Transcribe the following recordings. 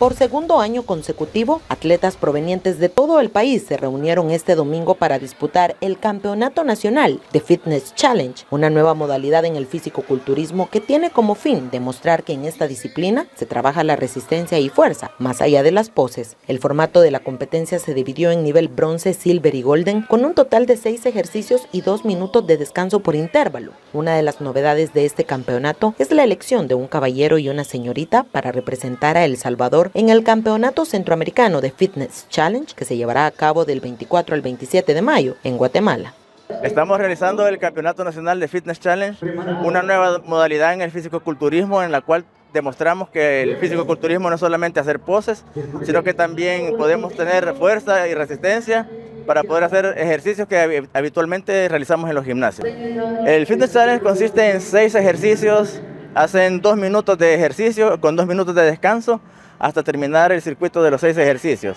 Por segundo año consecutivo, atletas provenientes de todo el país se reunieron este domingo para disputar el Campeonato Nacional de Fitness Challenge, una nueva modalidad en el físico-culturismo que tiene como fin demostrar que en esta disciplina se trabaja la resistencia y fuerza, más allá de las poses. El formato de la competencia se dividió en nivel bronce, silver y golden, con un total de seis ejercicios y dos minutos de descanso por intervalo. Una de las novedades de este campeonato es la elección de un caballero y una señorita para representar a El Salvador en el Campeonato Centroamericano de Fitness Challenge que se llevará a cabo del 24 al 27 de mayo en Guatemala. Estamos realizando el Campeonato Nacional de Fitness Challenge, una nueva modalidad en el físico-culturismo en la cual demostramos que el físico-culturismo no es solamente hacer poses, sino que también podemos tener fuerza y resistencia para poder hacer ejercicios que habitualmente realizamos en los gimnasios. El Fitness Challenge consiste en seis ejercicios, hacen dos minutos de ejercicio con dos minutos de descanso hasta terminar el circuito de los seis ejercicios.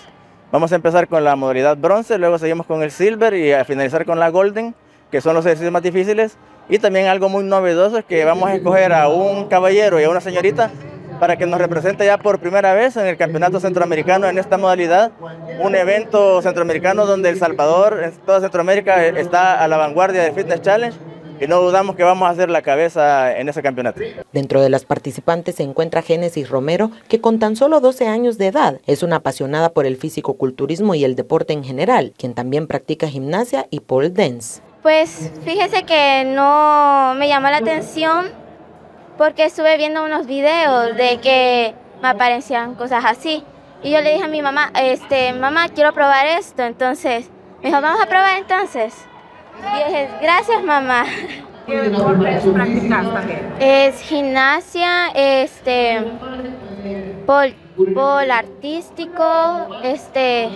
Vamos a empezar con la modalidad bronce, luego seguimos con el silver y a finalizar con la golden, que son los ejercicios más difíciles. Y también algo muy novedoso es que vamos a escoger a un caballero y a una señorita para que nos represente ya por primera vez en el Campeonato Centroamericano en esta modalidad, un evento centroamericano donde El Salvador, en toda Centroamérica, está a la vanguardia del Fitness Challenge y no dudamos que vamos a hacer la cabeza en ese campeonato. Dentro de las participantes se encuentra Génesis Romero, que con tan solo 12 años de edad es una apasionada por el físico-culturismo y el deporte en general, quien también practica gimnasia y pole dance. Pues fíjese que no me llamó la atención porque estuve viendo unos videos de que me aparecían cosas así. Y yo le dije a mi mamá, este, mamá, quiero probar esto. Entonces, me dijo, vamos a probar entonces. Gracias, mamá. ¿Qué deportes practicas también? Es gimnasia, este, pol, pol artístico, este,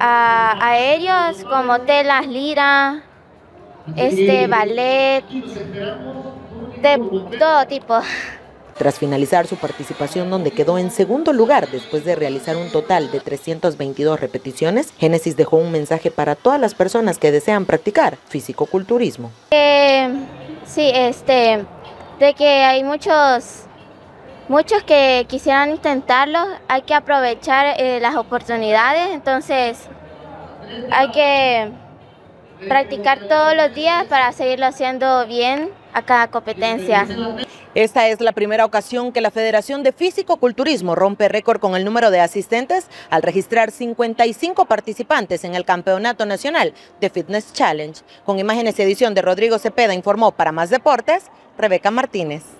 a, aéreos como telas, lira, este, ballet, de todo tipo. Tras finalizar su participación donde quedó en segundo lugar después de realizar un total de 322 repeticiones, Génesis dejó un mensaje para todas las personas que desean practicar físico-culturismo. Eh, sí, este, de que hay muchos, muchos que quisieran intentarlo, hay que aprovechar eh, las oportunidades, entonces hay que practicar todos los días para seguirlo haciendo bien a cada competencia. Esta es la primera ocasión que la Federación de Físico-Culturismo rompe récord con el número de asistentes al registrar 55 participantes en el Campeonato Nacional de Fitness Challenge. Con imágenes y edición de Rodrigo Cepeda informó para Más Deportes, Rebeca Martínez.